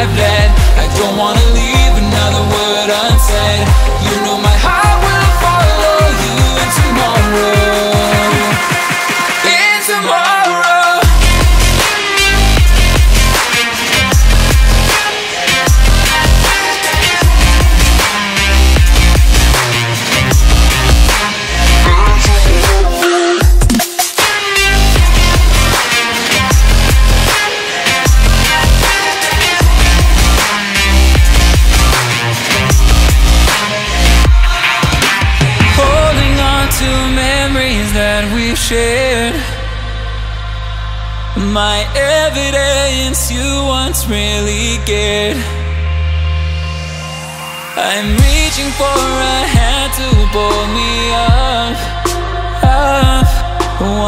I've led. I don't wanna shared. My evidence you once really cared. I'm reaching for a hand to pull me up, up.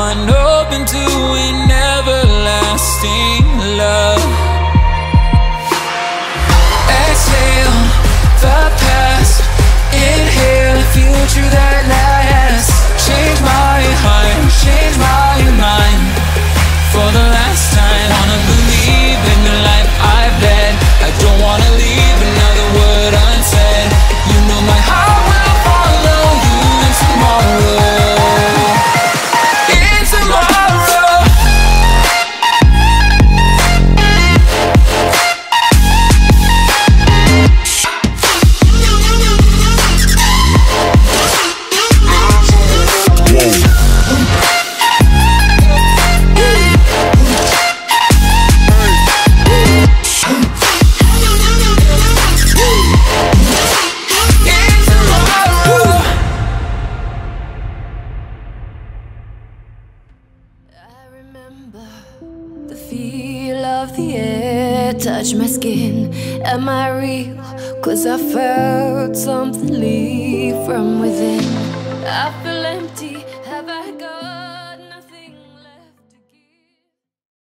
One open to touch my skin. Am I real? Cause I felt something leave from within. I felt